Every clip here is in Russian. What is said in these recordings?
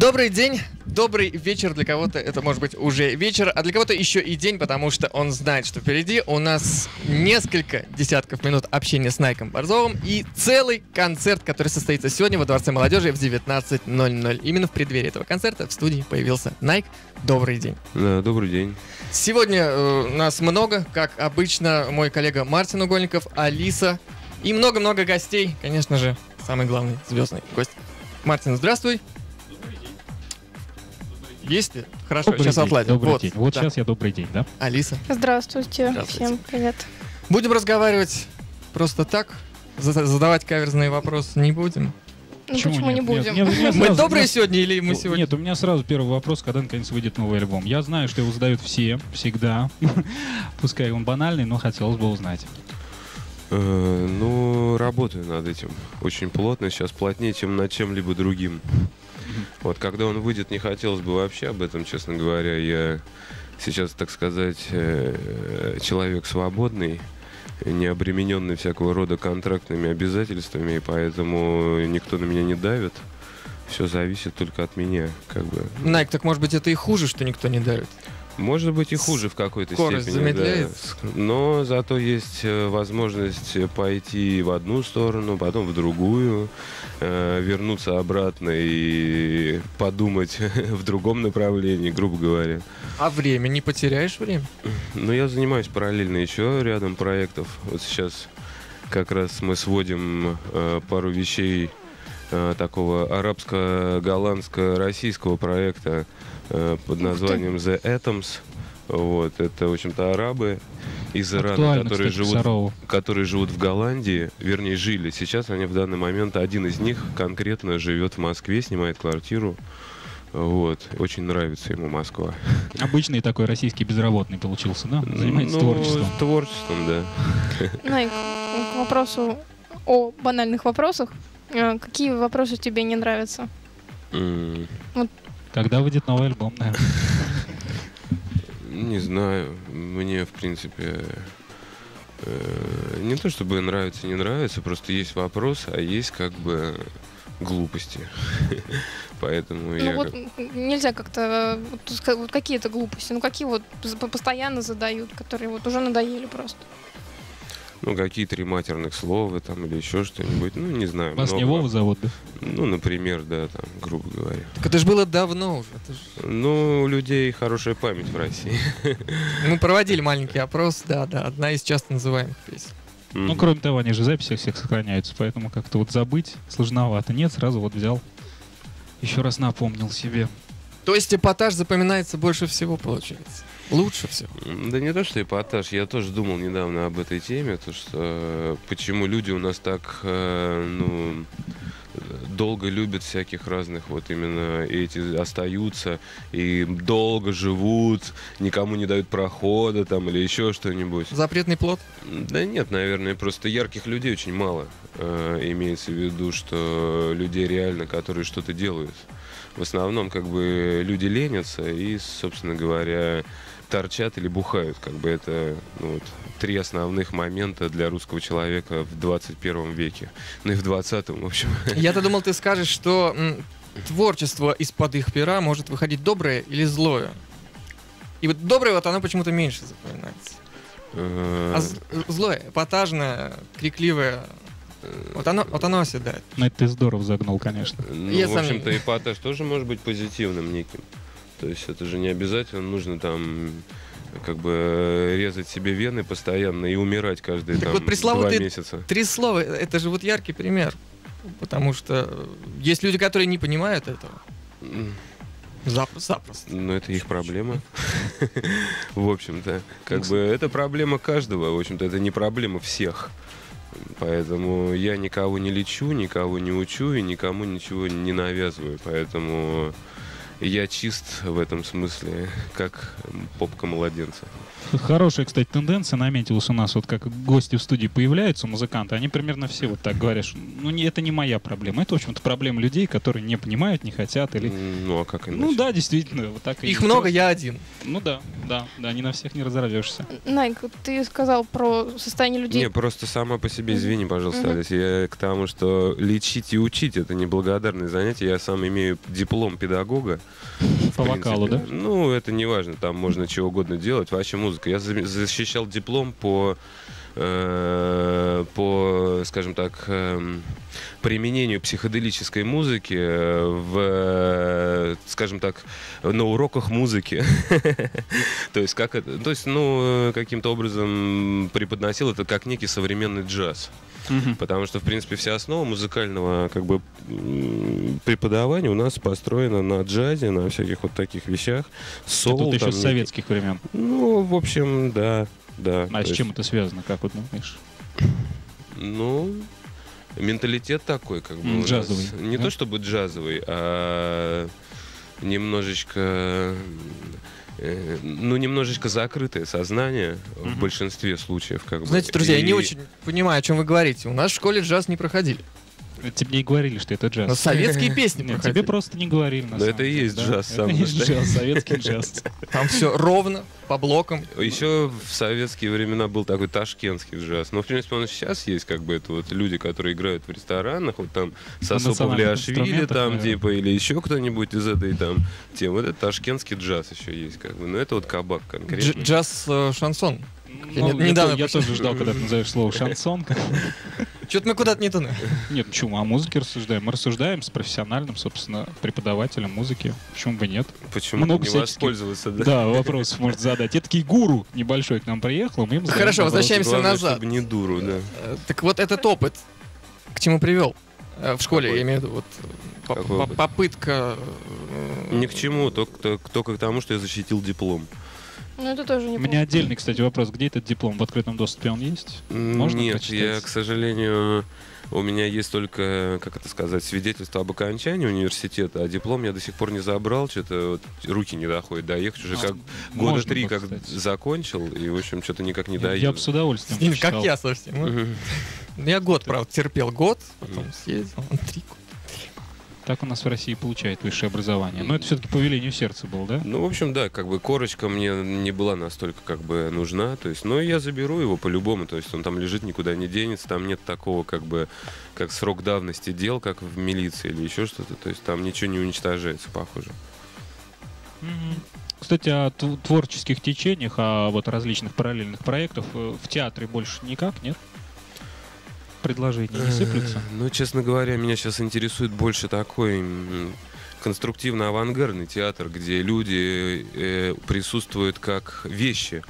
Добрый день, добрый вечер. Для кого-то это может быть уже вечер, а для кого-то еще и день, потому что он знает, что впереди у нас несколько десятков минут общения с Найком Борзовым и целый концерт, который состоится сегодня во Дворце молодежи в 19.00. Именно в преддверии этого концерта в студии появился Найк. Добрый день. Да, добрый день. Сегодня э, нас много, как обычно, мой коллега Мартин Угольников, Алиса и много-много гостей. Конечно же, самый главный звездный гость. Мартин, здравствуй. Есть ли? Хорошо, Добрый сейчас день, отладим. Добрый вот, день. Вот да. сейчас я добрый день, да? Алиса. Здравствуйте. Здравствуйте. Всем привет. Будем разговаривать просто так. За- Задавать каверзные вопросы не будем. Ну почему, не нет? будем? Нет, нет, Мы сразу- добрые меня- сегодня или мы сегодня? Нет, у меня сразу первый вопрос, когда наконец выйдет новый альбом. Я знаю, что его задают все, всегда. Пускай он банальный, но хотелось бы узнать. Э, ну, работаю над этим очень плотно, сейчас плотнее, чем над чем-либо другим. Вот, когда он выйдет, не хотелось бы вообще об этом, честно говоря. Я сейчас, так сказать, э, человек свободный, не обремененный всякого рода контрактными обязательствами, и поэтому никто на меня не давит. Все зависит только от меня, как бы. Найк, так может быть это и хуже, что никто не давит. Может быть и хуже в какой-то Скорость степени. да. замедляется. Но зато есть э, возможность пойти в одну сторону, потом в другую, э, вернуться обратно и подумать в другом направлении, грубо говоря. А время? Не потеряешь время? Но я занимаюсь параллельно еще рядом проектов. Вот сейчас как раз мы сводим э, пару вещей э, такого арабско-голландско-российского проекта э, под названием The Atoms. Вот, это, в общем-то, арабы из Ирана, Актуально, которые кстати, к живут, которые живут в Голландии, вернее, жили. Сейчас они в данный момент, один из них конкретно живет в Москве, снимает квартиру. Вот, очень нравится ему Москва. Обычный такой российский безработный получился, да? Занимается Ну, творчеством. Творчеством, да. Найк, к вопросу о банальных вопросах. Э, Какие вопросы тебе не нравятся? М, Когда выйдет новый альбом, да? Не знаю. Мне, в принципе, э, не то чтобы нравится, не нравится, просто есть вопрос, а есть как бы глупости. Поэтому я... Ну вот м, нельзя как-то э, вот вот какие-то глупости, ну какие вот постоянно задают, которые вот уже надоели просто. Ну, какие три матерных слова там или еще что-нибудь. Ну, не знаю. Вас не много. Вова зовут, да? Ну, например, да, там, грубо говоря. Так это же было давно уже. это ж- Ну, у людей хорошая память в России. Мы проводили маленький опрос, да, да, одна из часто называемых песен. Ну, Мгм. кроме того, они же в записях всех сохраняются, поэтому как-то вот забыть сложновато. Нет, сразу вот взял, еще раз напомнил себе. То есть эпатаж запоминается больше всего, получается. Лучше всего. Да не то, что эпатаж. Я тоже думал недавно об этой теме, то что э, почему люди у нас так, э, ну, долго любят всяких разных, вот именно эти остаются и долго живут, никому не дают прохода там или еще что-нибудь. Запретный плод. Да нет, наверное, просто ярких людей очень мало. Э, имеется в виду, что людей реально, которые что-то делают. В основном, как бы, люди ленятся и, собственно говоря, торчат или бухают. Как бы это ну, вот, три основных момента для русского человека в 21 веке. Ну и в 20-м, в общем. Я-то думал, ты скажешь, что творчество из-под их пера может выходить доброе или злое. И вот доброе вот оно почему-то меньше запоминается. Э, А з- злое, эпатажное, крикливое, вот оно, вот оно оседает. Ну, это ты здорово загнул, конечно. Ну, Я в сам- общем-то, эпатаж тоже может быть позитивным неким. То есть это же не обязательно нужно там как бы резать себе вены постоянно и умирать каждые Так там вот пресловутые два месяца. Три слова, это же вот яркий пример. Потому что э, есть люди, которые не понимают этого. М, Зап- запросто. Ну, это их проблема. В общем-то. Как бы это проблема каждого. В общем-то, это не проблема всех. Поэтому я никого не лечу, никого не учу и никому ничего не навязываю. Поэтому я чист в этом смысле, как попка младенца. Хорошая, кстати, тенденция наметилась у нас, вот как гости в студии появляются, музыканты, они примерно все вот так говорят, что, ну не, это не моя проблема, это, в общем-то, проблема людей, которые не понимают, не хотят или... Ну, а как иначе? Ну да, действительно, вот так и Их есть. много, я один. Ну да, да, да, не на всех не разорвешься. Найк, ты сказал про состояние людей. Не, просто сама по себе, извини, пожалуйста. Алис, я к тому, что лечить и учить это неблагодарное занятие. Я сам имею диплом педагога. По вокалу, да? Ну, это не важно, там можно чего угодно делать. Вообще музыка. Я за- защищал диплом по э, по, скажем так, эм, применению психоделической музыки э, в, э, скажем так, на уроках музыки. То есть, как это, то есть, ну, каким-то образом преподносил это как некий современный джаз. Потому что, в принципе, вся основа музыкального как бы преподавания у нас построена на джазе, на всяких вот таких вещах. Это Соул, вот еще там с советских времен. Ну, в общем, да, да. А с есть, чем это связано, как вот думаешь? Ну, менталитет такой, как бы. Нас. джазовый, Не да? то чтобы джазовый, а немножечко э, ну, немножечко закрытое сознание в Мгм. большинстве случаев. Как бы. Знаете, друзья, я не И- очень понимаю, о чем вы говорите. У нас в школе джаз не проходили. Тебе и говорили, что это Но джаз. советские песни Нет, тебе просто не говорили, на Но самом это и деле, есть да. джаз Это сам есть джаз, советский джаз. Там все ровно, по блокам. Еще в советские времена был такой ташкентский джаз. Но, в принципе, он сейчас есть, как бы, это вот люди, которые играют в ресторанах, вот там Сосо Павлиашвили инструментах, там, типа, или еще кто-нибудь из этой там темы. Вот это ташкентский джаз еще есть, как бы. Но это вот кабак конкретно. джаз э, шансон. Я Ну, не- я, недавно я почти- тоже ждал, когда ты назовешь слово шансон. Что-то мы куда-то не туда. Нет, ну почему? О музыке рассуждаем. Мы рассуждаем с профессиональным, собственно, преподавателем музыки. Почему бы нет? Почему много не всяческих- воспользоваться, да? Да, вопрос может задать. Это такой гуру небольшой к нам приехал, мы ему задаем Хорошо, возвращаемся Главное, назад. чтобы не дуру, да. Э, Так вот этот опыт к чему привел? Э, В школе, Какой? я имею в виду, вот по- попытка... э, Ни к чему, только, только к тому, что я защитил диплом. Ну, это тоже У не меня отдельный, кстати, вопрос. Где этот диплом? В открытом доступе он есть? Можно Нет, прочитать? я, к сожалению, у меня есть только, как это сказать, свидетельство об окончании университета, а диплом я до сих пор не забрал, что-то вот руки не доходят доехать, уже А, как года три как кстати. закончил, и, в общем, что-то никак не Я, доеду. я бы с удовольствием Блин, как я совсем. ну. Я год, правда, терпел год, потом съездил. Три года. Так у нас в России получает высшее образование. Но это все-таки по велению сердца был, да? Ну, в общем, да, как бы корочка мне не была настолько как бы нужна, то есть, но я заберу его по-любому, то есть он там лежит, никуда не денется, там нет такого как бы, как срок давности дел, как в милиции или еще что-то, то есть там ничего не уничтожается, похоже. Кстати, о тв- творческих течениях, о вот различных параллельных проектах э, в театре больше никак, нет? Предложения не сыплются? Ну, честно говоря, меня сейчас интересует больше такой конструктивно-авангардный театр, где люди э, присутствуют как вещи,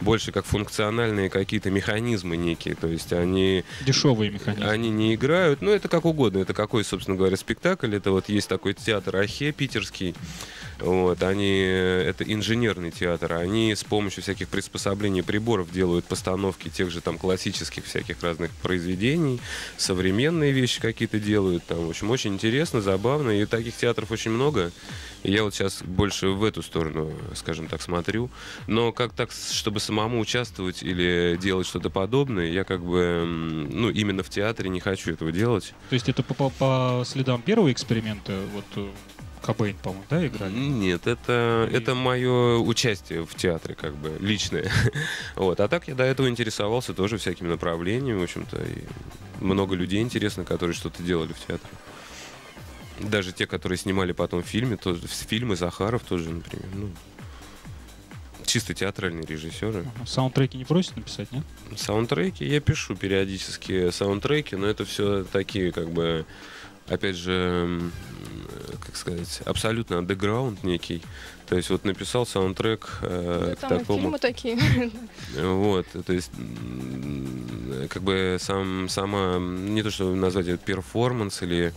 больше как функциональные какие-то механизмы некие. То есть они, Дешевые механизмы. они не играют, ну это как угодно. Это какой, собственно говоря, спектакль. Это вот есть такой театр Ахе питерский. Вот, они, это инженерный театр, они с помощью всяких приспособлений приборов делают постановки тех же там классических всяких разных произведений, современные вещи какие-то делают там, в общем, очень интересно, забавно, и таких театров очень много, я вот сейчас больше в эту сторону, скажем так, смотрю, но как так, чтобы самому участвовать или делать что-то подобное, я как бы, ну, именно в театре не хочу этого делать. То есть это по, по- по следам первого эксперимента, вот э, Кобейн, по-моему, да, играли? Нет, это, И- это мое участие в театре, как бы, личное. Вот. А так я до этого интересовался тоже всякими направлениями, в общем-то. И много людей интересно, которые что-то делали в театре. Даже те, которые снимали потом в фильме, тоже, фильмы Захаров тоже, например. Ну, чисто театральные режиссеры. Ага. Саундтреки не просят написать, нет? Саундтреки я пишу периодически саундтреки, но это все такие как бы опять же э, как сказать абсолютно андеграунд некий. То есть вот написал саундтрек э, Ну, к такому. фильмы такие. Вот, то есть м, как бы сам сама не то что назвать это перформанс или э,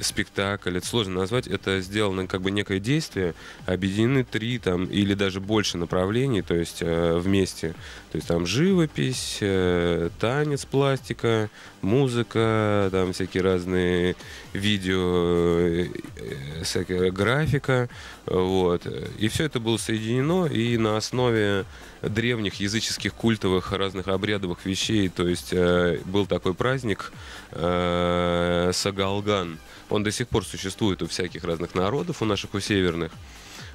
спектакль, это сложно назвать, это сделано как бы некое действие, объединены три там или даже больше направлений, то есть э, вместе. То есть там живопись, э, танец, пластика, музыка, там всякие разные видео, э, э, всякая графика, вот. И все это было соединено и на основе древних языческих культовых разных обрядовых вещей, то есть э, был такой праздник э, Сагалган, он до сих пор существует у всяких разных народов, у наших, у северных.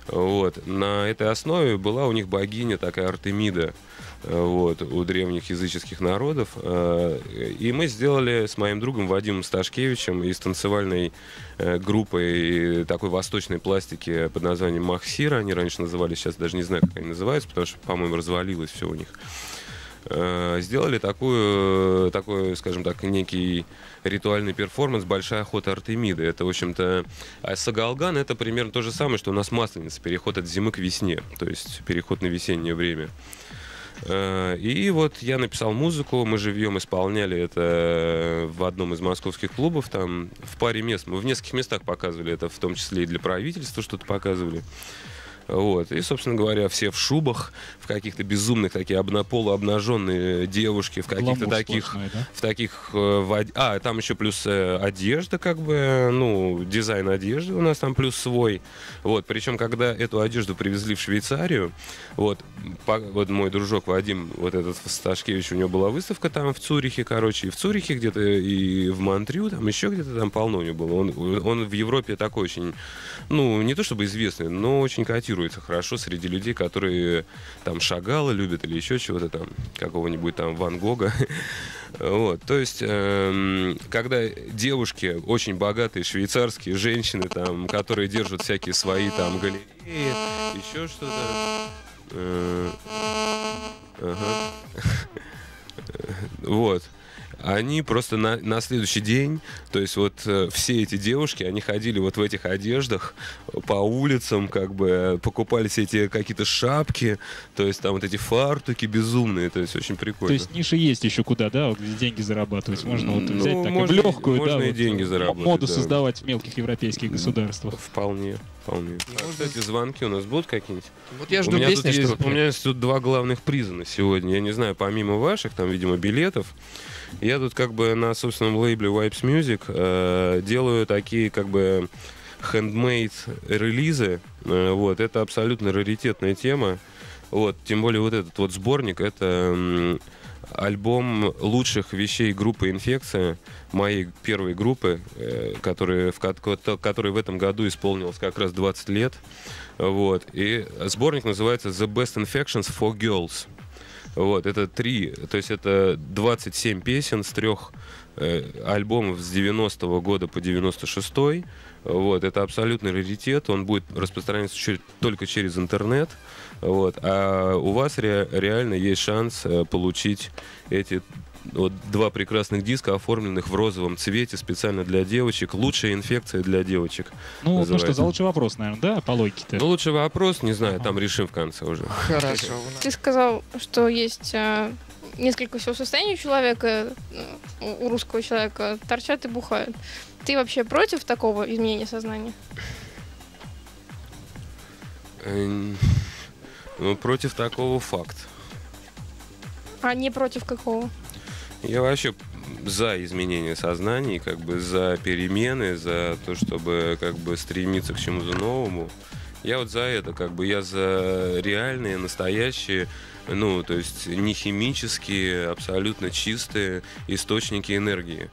Вот. На этой основе была у них богиня такая Артемида, э, вот, у древних языческих народов. Э, И мы сделали с моим другом Вадимом Сташкевичем и с танцевальной э, группой такой восточной пластики под названием Махсира. Они раньше назывались, сейчас даже не знаю, как они называются, потому что, по-моему, развалилось все у них. Э, Сделали такую, такой, скажем так, некий ритуальный перформанс «Большая охота Артемиды». Это, в общем-то... А Сагалган — это примерно то же самое, что у нас Масленица, переход от зимы к весне, то есть переход на весеннее время. Э, И вот я написал музыку, мы живьем исполняли это в одном из московских клубов, там в паре мест, мы в нескольких местах показывали это, в том числе и для правительства что-то показывали. Вот. И, собственно говоря, все в шубах, в каких-то безумных, такие обна- полуобнаженные девушки, в каких-то таких сплошной, да? в таких э, в а там еще плюс э, одежда как бы ну дизайн одежды у нас там плюс свой вот причем когда эту одежду привезли в Швейцарию вот по- вот мой дружок Вадим вот этот Сташкевич у него была выставка там в Цюрихе короче и в Цюрихе где-то и в Монтрю там еще где-то там полно у него было он он в Европе такой очень ну не то чтобы известный но очень котируется хорошо среди людей которые там Шагала любят или еще чего-то там какого-нибудь там Ван Гога Вот, то есть, эм, когда девушки очень богатые, швейцарские женщины, там, которые держат всякие свои там галереи, еще что-то. э, ага. Вот. Они просто на, на следующий день, то есть вот э, все эти девушки, они ходили вот в этих одеждах по улицам, как бы э, покупали все эти какие-то шапки, то есть там вот эти фартуки безумные, то есть очень прикольно. То есть ниша есть еще куда, да, вот где деньги зарабатывать. Можно вот Ну, взять так можно и в легкую, можно да, и вот, деньги заработать, моду да. создавать в мелких европейских государствах. Вполне, вполне. А, кстати, звонки у нас будут какие-нибудь? Вот я у жду меня песни, тут есть, чтобы... у меня есть тут два главных приза на сегодня. Я не знаю, помимо ваших, там, видимо, билетов, я тут как бы на собственном лейбле Wipes Music э, делаю такие как бы handmade релизы. Э, вот, это абсолютно раритетная тема. Вот, тем более вот этот вот сборник, это м, альбом лучших вещей группы «Инфекция», моей первой группы, э, которая, в, ко- ко- которой в этом году исполнилось как раз 20 лет. Вот. И сборник называется «The Best Infections for Girls». Вот, это три, то есть это 27 песен с трех э, альбомов с 90 года по 96 вот, это абсолютный раритет, он будет распространяться чер- только через интернет, вот, а у вас ре- реально есть шанс э, получить эти вот два прекрасных диска, оформленных в розовом цвете специально для девочек. Лучшая инфекция для девочек. Ну, ну называется. что, за лучший вопрос, наверное, да, по логике-то? Ну, лучший вопрос, не знаю, там решим в конце уже. Хорошо. Ты сказал, что есть а, несколько всего состояний у человека, ну, у у русского человека, торчат и бухают. Ты вообще против такого изменения сознания? Эм, Ну, против такого факт. А не против какого? Я вообще за изменение сознаний, как бы за перемены, за то, чтобы как бы стремиться к чему-то новому. Я вот за это, как бы я за реальные, настоящие, ну, то есть не химические, абсолютно чистые источники энергии.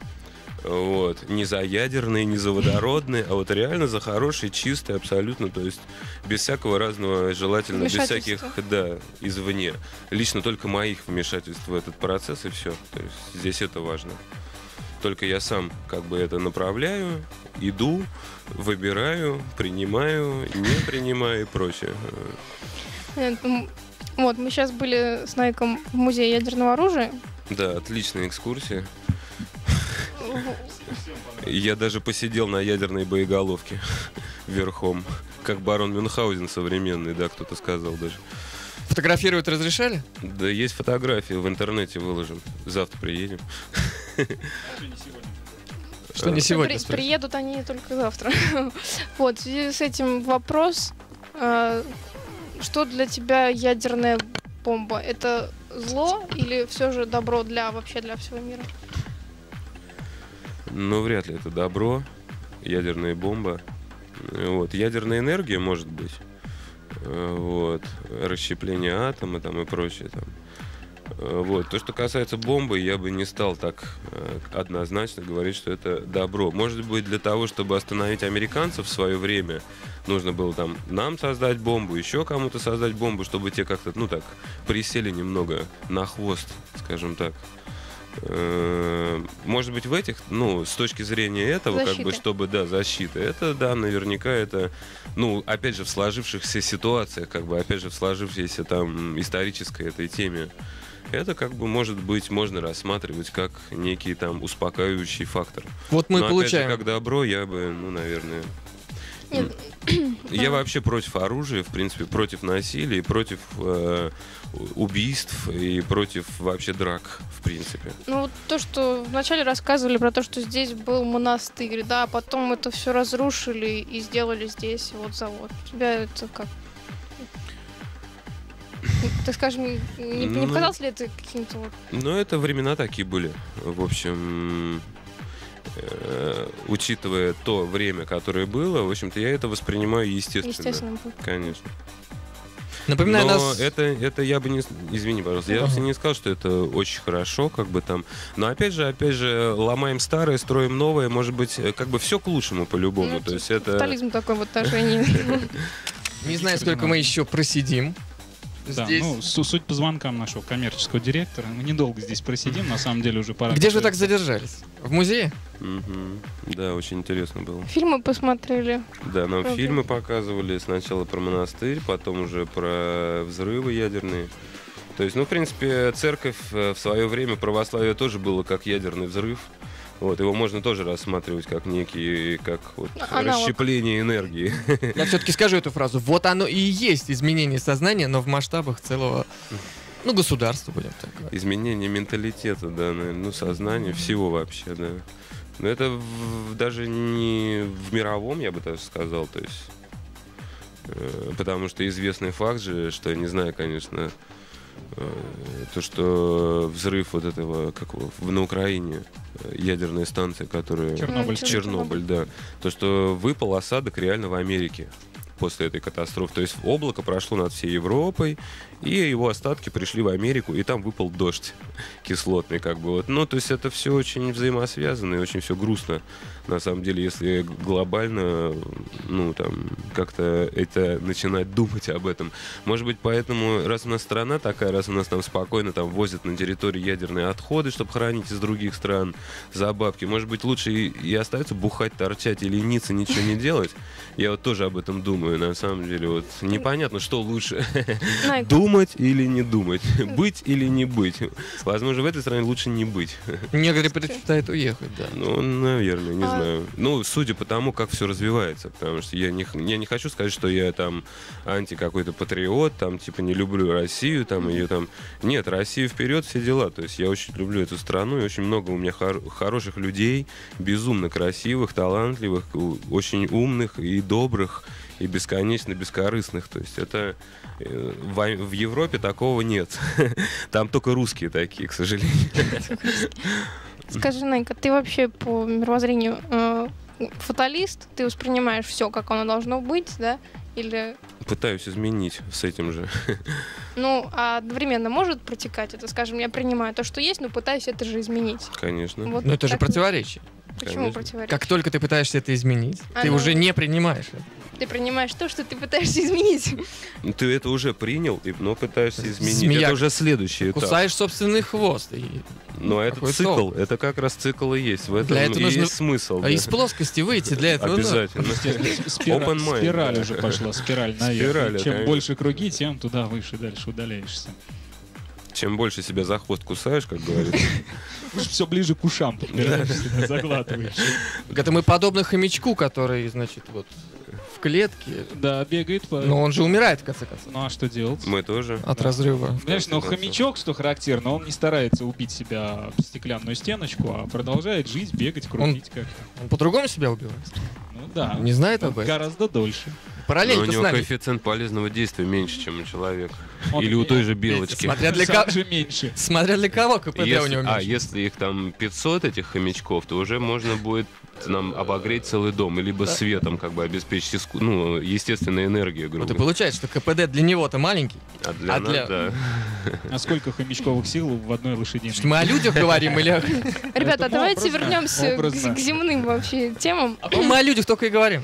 Вот. Не за ядерные, не за водородные, а вот реально за хорошие, чистые, абсолютно, то есть без всякого разного, желательно, без всяких, да, извне. Лично только моих вмешательств в этот процесс и все. То есть здесь это важно. Только я сам как бы это направляю, иду, выбираю, принимаю, не принимаю и прочее. Э, Вот, мы сейчас были с Найком в музее ядерного оружия. Да, отличная экскурсия. Я даже посидел на ядерной боеголовке верхом. Как барон Мюнхгаузен современный, да, кто-то сказал даже. Фотографировать разрешали? Да есть фотографии, в интернете выложим. Завтра приедем. Что не Э, сегодня При- приедут они только завтра. Вот, в связи с этим вопрос. э, Что для тебя ядерная бомба? Это зло или все же добро для вообще для всего мира? Ну, вряд ли это добро. Ядерная бомба. Вот. Ядерная энергия, может быть. Э, Вот. Расщепление атома там и прочее там. Э, Вот. То, что касается бомбы, я бы не стал так э, однозначно говорить, что это добро. Может быть, для того, чтобы остановить американцев в свое время, нужно было там нам создать бомбу, еще кому-то создать бомбу, чтобы те как-то, ну так, присели немного на хвост, скажем так. Э, Может быть, в этих, ну, с точки зрения этого, как бы, Защиты. чтобы, да, защита, это, да, наверняка это, ну, опять же, в сложившихся ситуациях, как бы, опять же, в сложившейся там исторической этой теме, это, как бы, может быть, можно рассматривать как некий там успокаивающий фактор. Вот мы Но, опять получаем. же, как добро, я бы, ну, наверное... Нет, Я вообще против оружия, в принципе, против насилия, против э, убийств и против вообще драк, в принципе. Ну, вот то, что вначале рассказывали про то, что здесь был монастырь, да, а потом это все разрушили и сделали здесь вот завод. Тебя это как? Ну, Так скажем, не, не Ну, показалось ли это каким-то вот... Но это времена такие были. В общем, э, учитывая то время, которое было, в общем-то, я это воспринимаю естественно. Естественно. Конечно. Напоминаю Но нас... это, это я бы не... Извини, пожалуйста, я вообще не сказал, что это очень хорошо, как бы там. Но опять же, опять же, ломаем старое, строим новое, может быть, э, как бы все к лучшему по-любому. Ну, То есть это... Капитализм такой в отношении. Не знаю, сколько мы еще просидим. Да, Здесь. ну, су- суть по звонкам нашего коммерческого директора. Мы недолго здесь просидим, на самом деле уже пора. Где же вы так задержались? В музее? Да, очень интересно было. Фильмы посмотрели. Да, нам фильмы показывали сначала про монастырь, потом уже про взрывы ядерные. То есть, ну, в принципе, церковь э, в свое время, православие тоже было как ядерный взрыв. Вот, его можно тоже рассматривать как некий, как вот Аналог. расщепление энергии. Я все-таки скажу эту фразу. Вот оно и есть изменение сознания, но в масштабах целого, ну, государства, будем так говорить. Изменение менталитета, да, ну, сознания, всего вообще, да. Но это в- даже не в мировом, я бы даже сказал, то есть... э, Потому что известный факт же, что я не знаю, конечно, то, что взрыв вот этого, как его, на Украине, э, ядерная станция, которая... Чернобыль. Чернобыль, да. То, что выпал осадок реально в Америке после этой катастрофы. То есть облако прошло над всей Европой, и его остатки пришли в Америку, и там выпал дождь кислотный, как бы вот. Ну, то есть это все очень взаимосвязано и очень все грустно. На самом деле, если глобально, ну, там, как-то это начинать думать об этом. Может быть, поэтому, раз у нас страна такая, раз у нас там спокойно там возят на территории ядерные отходы, чтобы хранить из других стран за бабки, может быть, лучше и, и остается бухать, торчать и лениться, ничего не делать. Я вот тоже об этом думаю, на самом деле. Вот непонятно, что лучше. Найк, Думать или не думать? Быть или не быть? Возможно, в этой стране лучше не быть. Некоторые предпочитают уехать, да. Ну, наверное, не А- знаю. Ну, судя по тому, как все развивается. Потому что я не, я не хочу сказать, что я там анти какой-то патриот, там, типа, не люблю Россию, там, ее там... Нет, Россия вперед, все дела. То есть я очень люблю эту страну, и очень много у меня хор- хороших людей, безумно красивых, талантливых, очень умных и добрых, и бесконечно бескорыстных. То есть это... э, В, А- в Европе такого нет. Там только русские такие, к сожалению. скажи, Найка, ты вообще по мировоззрению э, фаталист? Ты воспринимаешь все, как оно должно быть, да? Или Пытаюсь изменить с этим же. Ну, а одновременно может протекать это, скажем, я принимаю то, что есть, но пытаюсь это же изменить. Конечно. Вот Но это же противоречие. Почему конечно. противоречие? Как только ты пытаешься это изменить, ты Оно- уже не принимаешь это. Ты принимаешь то, что ты пытаешься изменить. Ну, Ты это уже принял, и- но пытаешься изменить. Змея Это уже следующий этап. Кусаешь собственный хвост. И... Но это Какой цикл, толк? это как раз цикл и есть. В этом Для этого и нужно- есть смысл. А да. из плоскости выйти для этого надо. Обязательно. Спира- Open mind, Спираль уже пошла, спираль наверх. Спираль, Чем конечно. больше круги, тем туда выше дальше удаляешься. Чем больше себя за хвост кусаешь, как говорится. Все ближе к ушам подбираешься, заглатываешь. Это мы подобно хомячку, который, значит, вот клетке. Да, бегает по... Но он же умирает, в конце концов, Ну а что делать? Мы тоже. от Да. разрыва. Знаешь, но концов. хомячок, что характерно, он не старается убить себя в стеклянную стеночку, а продолжает жить, бегать, крутить как-то. Он по-другому себя убивает. Ну да. Не знает об этом. Гораздо дольше. Но у Параллельно с него коэффициент полезного действия меньше, чем у человека. Он Или у той же белочки. Смотря для, Сам ко- же меньше. Смотря для кого КПД у Если- него а меньше. если их там 500, этих хомячков, то уже можно будет нам обогреть целый дом, либо светом как бы обеспечить иску- ну, естественной энергией, грубо Вот и получается, что КПД для него-то маленький. А для а нас, для- да. А сколько хомячковых сил в одной лошадиной? Что мы о людях говорим или... Ребята, давайте вернемся к земным вообще темам. А мы о людях только и говорим.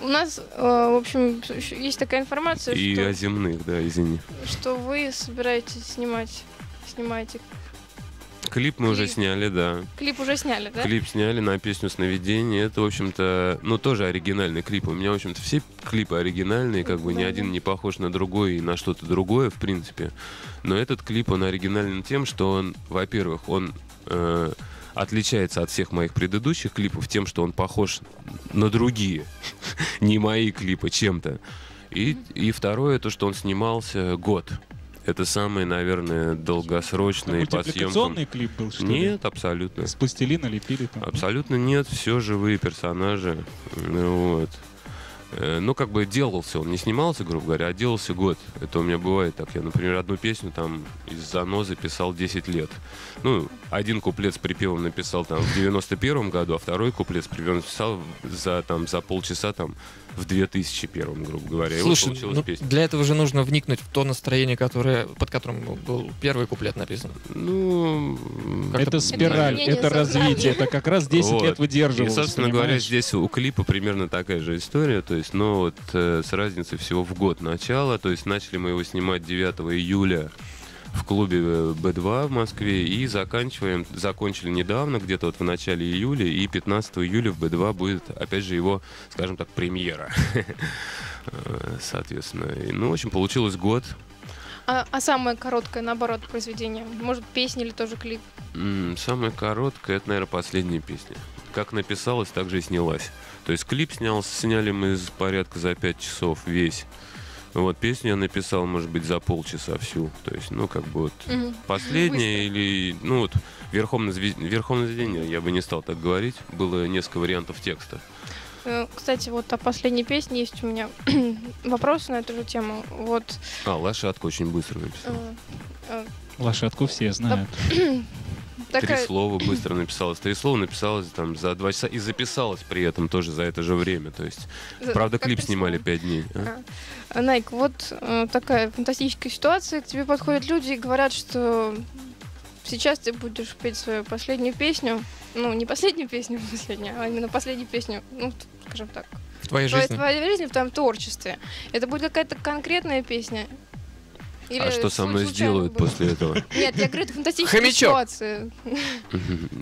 У нас, э, в общем, есть такая информация, И что, о земных, да, извини. что вы собираетесь снимать, снимаете. Клип мы уже Клип. сняли, да. Клип уже сняли, да? Клип сняли на песню «Сновидение». Это, в общем-то, ну, тоже оригинальный клип. У меня, в общем-то, все клипы оригинальные, как бы ни Да, один да. не похож на другой и на что-то другое, в принципе. Но этот клип, он оригинален тем, что он, во-первых, он э, отличается от всех моих предыдущих клипов тем, что он похож на другие, не мои клипы чем-то. И, и второе, то, что он снимался год. Это самый, наверное, долгосрочный по съемкам. Клип был, что ли? Нет, абсолютно. С пластилина лепили там. Абсолютно нет, все живые персонажи. Ну, Вот. Э, Ну, как бы делался он, не снимался, грубо говоря, а делался год. Это у меня бывает так. Я, например, одну песню там из занозы писал 10 лет. Ну, один куплет с припевом написал там в 91 году, а второй куплет с припевом написал за, там, за полчаса там в 2001, грубо говоря. И вот Слушай, получилась ну, песня. для этого же нужно вникнуть в то настроение, которое, под которым был первый куплет написан. Ну, Это спираль, это сознания. развитие, это как раз 10 Вот. лет И, выдерживалось, собственно говоря, понимаешь? здесь у клипа примерно такая же история, то есть, но вот э, с разницей всего в год начала, то есть начали мы его снимать 9 июля в клубе э, Б2 в Москве и заканчиваем, закончили недавно, где-то вот в начале июля, и 15 июля в Б2 будет, опять же, его, скажем так, премьера. Соответственно, ну, в общем, получилось год. А, а самое короткое, наоборот, произведение? Может, песня или тоже клип? М, Самая короткая, это, наверное, последняя песня. Как написалась, так же и снялась. То есть клип снял, сняли мы из порядка за 5 часов весь. Вот, песню я написал, может быть, за полчаса всю. То есть, ну, как бы вот Мгм. последняя или, ну, вот, верхом на, звез- верхом на звезде, я бы не стал так говорить. Было несколько вариантов текста. Э, Кстати, вот о последней песне есть у меня вопрос на эту же тему. Вот А, лошадка очень быстро написал. э, э, Лошадку все знают. Три такая... слова быстро написалось. Три слова написалось там за два часа и записалось при этом тоже за это же время. То есть, за- правда, как клип снимали пять дней. а? А, Найк, вот э, такая фантастическая ситуация. К тебе подходят люди и говорят, что сейчас ты будешь петь свою последнюю песню. Ну, не последнюю песню, последнюю, а именно последнюю песню, ну, скажем так, В твоей в твоей, жизни. твоей жизни, в твоем творчестве. Это будет какая-то конкретная песня? Или А что со мной сделают было? после этого? Нет, я говорю, это фантастическая ситуация. Нет,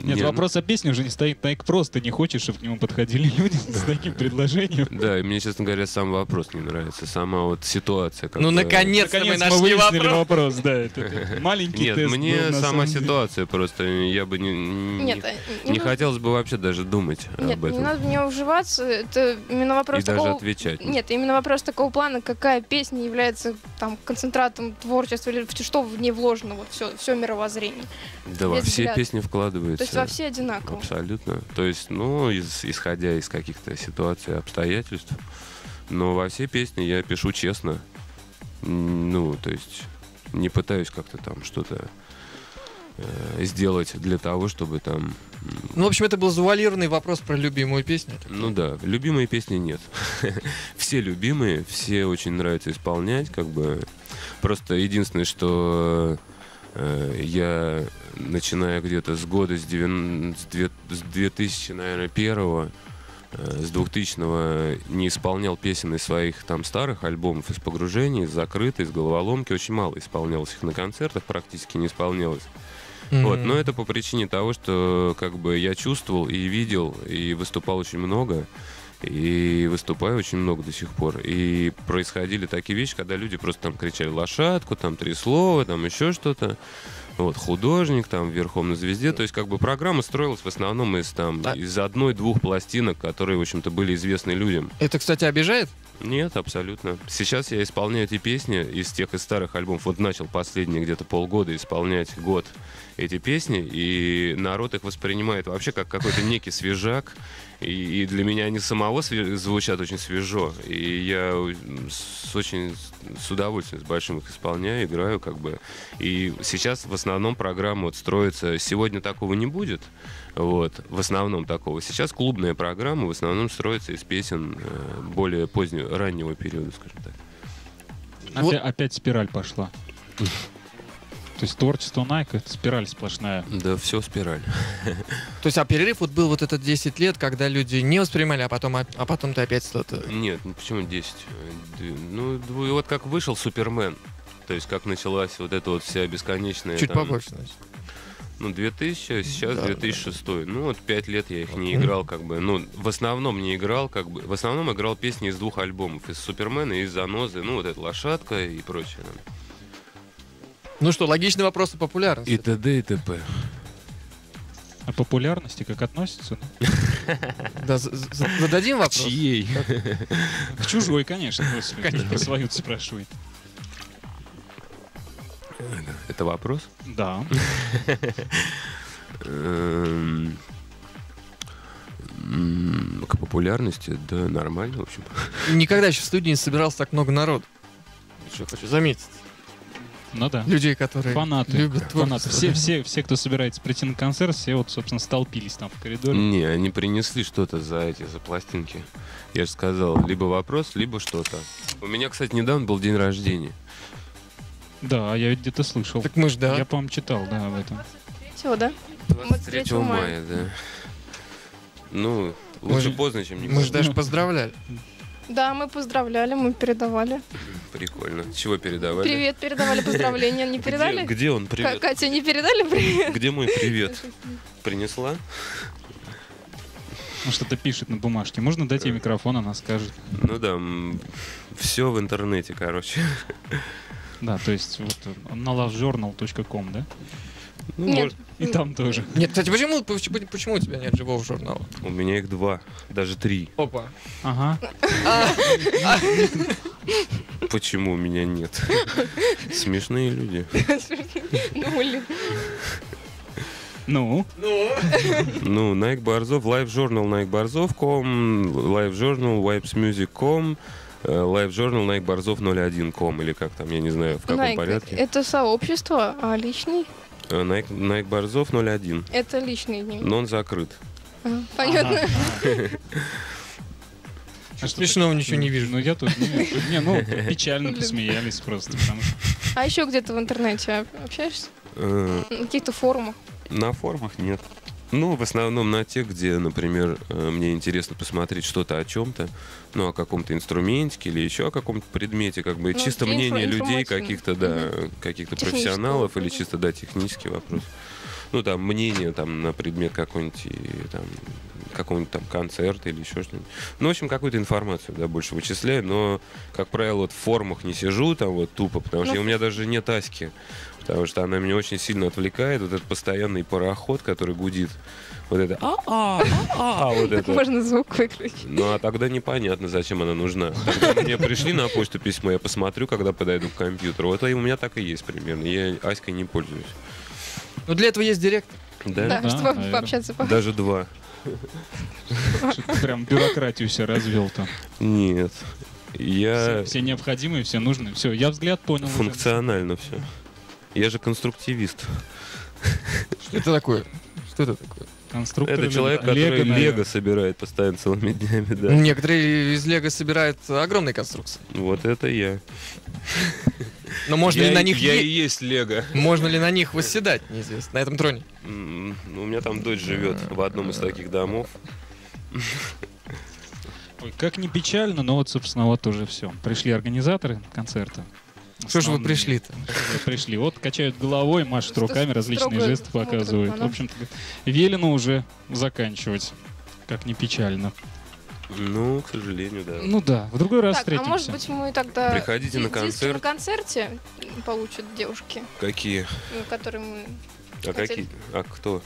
Не, ну, вопрос о песне уже не стоит. Найк просто не хочет, чтобы к нему подходили люди с таким предложением. Да, и мне, честно говоря, сам вопрос не нравится. Сама вот ситуация. Ну, наконец-то мы Наконец мы нашли вопрос. вопрос, да. это- это Маленький Нет, тест мне был, на сама самом деле. ситуация просто, я бы не, не, Нет, а, не хотелось бы вообще даже думать Нет, об не этом. надо в нее вживаться. Это именно вопрос и даже такого... отвечать. Нет, именно вопрос такого плана, какая песня является там концентратом творчества или что в ней вложено, вот все, все мировоззрение. Да, во все взгляд. песни То вкладываются. есть во все одинаково. Абсолютно. То есть, ну, из- исходя из каких-то ситуаций, обстоятельств. Но во все песни я пишу честно. Ну, то есть, не пытаюсь как-то там что-то э, сделать для того, чтобы там... Ну, в общем, это был завуалированный вопрос про любимую песню. Ну да, любимые песни нет. все любимые, все очень нравится исполнять, как бы. Просто единственное, что э, я, начиная где-то с года, с, девян- с две- с 2000, наверное, первого, э, с 2000-го не исполнял песен из своих там старых альбомов, из погружений, из закрытой, из головоломки. Очень мало исполнялось их на концертах, практически не исполнялось. Вот, но это по причине того, что как бы я чувствовал и видел, и выступал очень много, и выступаю очень много до сих пор. И происходили такие вещи, когда люди просто там кричали лошадку, там три слова, там еще что-то. Вот, художник там верхом на звезде. То есть, как бы программа строилась в основном из там Да. из одной-двух пластинок, которые, в общем-то, были известны людям. Это, кстати, обижает? Нет, абсолютно. Сейчас я исполняю эти песни из тех из старых альбомов. Вот начал последние где-то полгода исполнять год эти песни, и народ их воспринимает вообще как какой-то некий свежак. И, и для меня они самого звучат очень свежо. И я с очень с удовольствием, с большим их исполняю, играю как бы. И сейчас в основном программа вот строится. Сегодня такого не будет. Вот, в основном такого. Сейчас клубная программа в основном строится из песен э, более позднего, раннего периода, скажем так. Опя- Вот. Опять спираль пошла. То есть творчество Nike это спираль сплошная. Да, все спираль. То есть, а перерыв вот был вот этот 10 лет, когда люди не воспринимали, а потом, а, а потом ты опять что-то... Нет, ну почему 10? Э, д- Ну, вот как вышел Супермен, то есть как началась вот эта вот вся бесконечная... Чуть там, побольше, значит. Ну, 2000, сейчас Да, 2006. Ну, вот 5 лет я их не играл, как бы. Ну, в основном не играл, как бы. В основном играл песни из двух альбомов. Из Супермена и из Занозы. Ну, вот эта лошадка и прочее. Ну что, логичный вопрос о популярности. И т.д. и т.п. А популярности как относится? Да, за- за- зададим вопрос? Чьей? К чужой, конечно. Про свою спрашивает. Это вопрос? Да. Эм, К популярности, да, нормально, в общем. Никогда еще в студии не собирался так много народу. Что хочу заметить. Ну да. Людей, которые Фанаты. любят Фанаты. Все, все, все, кто собирается прийти на концерт, все вот, собственно, столпились там в коридоре. Не, они принесли что-то за эти, за пластинки. Я же сказал, либо вопрос, либо что-то. У меня, кстати, недавно был день рождения. Да, я ведь где-то слышал. Так мы ж, да. Я, по-моему, читал, да, об этом. Всего, да? 23 23 мая. мая, да. Ну, Мы лучше же- поздно, чем Мы никогда. же даже поздравляли. Да, мы поздравляли, мы передавали. Прикольно. Чего передавали? Привет, передавали поздравления. Не Где, передали? где он? Ка- Привет. Катя, не передали привет? Где мой привет? Принесла? Ну, что-то пишет на бумажке. Можно дать ей микрофон, она скажет. Ну да, все в интернете, короче. Да, то есть вот э, на lovejournal.com, да? Ну, Нет. может, И там тоже. Нет, кстати, почему, почему, почему у тебя нет живого журнала? у меня их два, даже три. Опа. Ага. Почему у меня нет? Смешные люди. Ну, блин. Ну, Ну, Nike Борзов, Live Journal Nike Борзов.com, Live Journal Wipesmusic.com, э, Live Journal Nike Борзов 01.com, или как там, я не знаю, в каком порядке. Это сообщество, а личный? Э, Nike, Nike Борзов 01, Это личный дневник. но он закрыт. А, Понятно. А Смешного ничего не вижу. Ну, я тут не, не, ну, печально посмеялись просто, потому. А еще где-то в интернете об- общаешься? Э, На каких-то форумах? На форумах нет. Ну, в основном на тех, где, например, э, мне интересно посмотреть что-то о чем-то, ну, о каком-то инструментике или еще о каком-то предмете, как бы Ну, чисто мнение людей, каких-то, да, каких-то Технического. профессионалов или чисто, да, технический вопрос. Ну, там, мнение там на предмет какой-нибудь, там, какого-нибудь там концерта или еще что-нибудь. Ну, в общем, какую-то информацию, да, больше вычисляю, но, как правило, вот в форумах не сижу там вот тупо, потому что Ну, у меня даже нет Аськи, потому что она меня очень сильно отвлекает, вот этот постоянный пароход, который гудит, вот это а-а, а-а, вот это. Можно звук выключить. Ну, а тогда непонятно, зачем она нужна. Мне пришли на почту письмо, я посмотрю, когда подойду к компьютеру. Вот и у меня так и есть примерно. Я Аськой не пользуюсь. Но для этого есть директор. Да? Да, Да, чтобы наверное. пообщаться. по- Даже два. Что-то Прям бюрократию все развел там. Нет. Все, Я все необходимые, все нужные. Все, я взгляд понял. уже. функционально все. Я же конструктивист. Что это такое? Что это такое? Конструктор. Это человек, который наверное. лего собирает постоянно целыми днями, да. Некоторые из Лего собирают огромные конструкции. Вот это я. Но можно я, ли на них я и есть лего. можно ли на них восседать, неизвестно, на этом троне? Ну, У меня там дочь живет в одном из таких домов. Ой, как не печально, но вот, собственно, вот уже все. Пришли организаторы концерта. Что же вы пришли-то? Вот пришли. Вот качают головой, машут руками, различные жесты показывают. В общем-то, велено уже заканчивать. Как не печально. Ну, к сожалению, да. Ну да, в другой раз Так, а встретимся. может быть мы тогда Приходите на концерт. на концерте получат девушки, Какие? э, которые мы... А Хотели. какие? А кто?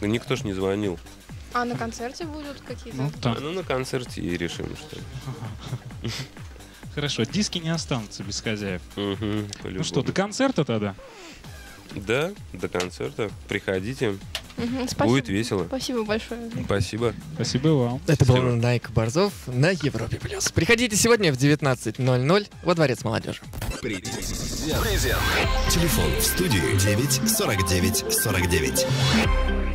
Да никто ж не звонил. А на концерте будут какие-то? Ну, да. А, Ну, на концерте и решим, что ли. Хорошо, диски не останутся без хозяев. Мгм, Ну что, до концерта тогда? Да, до концерта. Приходите. Спасибо. Будет весело. Спасибо большое. Спасибо. Спасибо вам. Это был Всё. Найк Борзов на Европе Плюс. Приходите сегодня в 19.00 во Дворец молодежи. Презент. Телефон в студию 9 49 49.